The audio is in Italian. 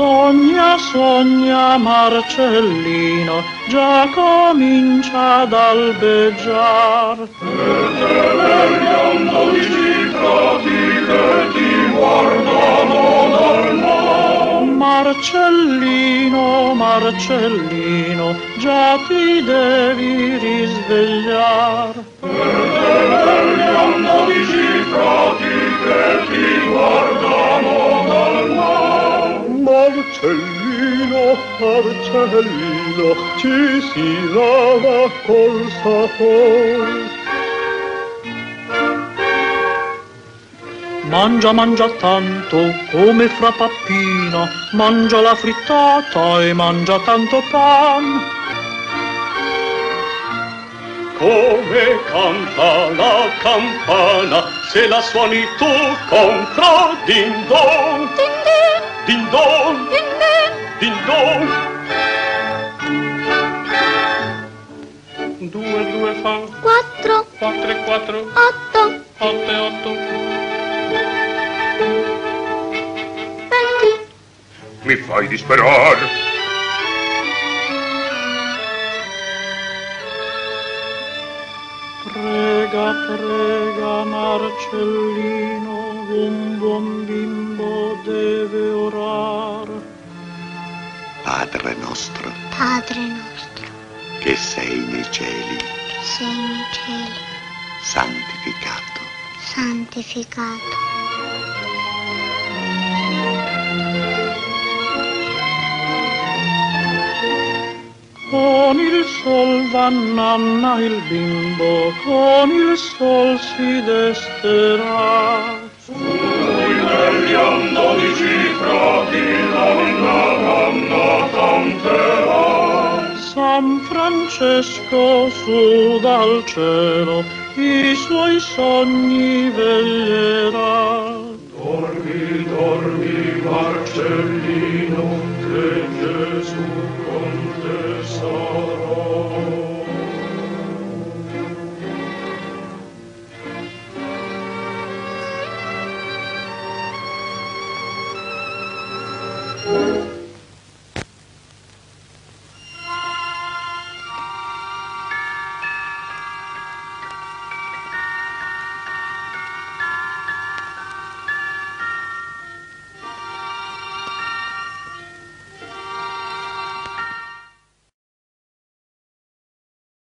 Sogna, sogna Marcellino, già comincia ad albeggiar. Di cifrati che ti guardano dal mar. Marcellino, Marcellino, già ti devi risvegliar. E Marcellino, Marcellino, ci si lava col sapone. Mangia, mangia tanto come fra Pappina, mangia la frittata e mangia tanto pan. Come canta la campana, se la suoni tu din Due, due fa, quattro, quattro e quattro, otto, otto e otto. venti, Mi fai disperar. Prega, prega Marcellino, un buon bimbo deve orar. Padre nostro, Padre nostro, che sei nei cieli, che sei nei cieli, santificato. santificato. Con il sol vannanna il bimbo, con il sol si desterà. Sui vegliando di cifrati San Francesco su dal cielo i suoi sogni veglierà. Dormi, dormi, Marcellino, che Gesù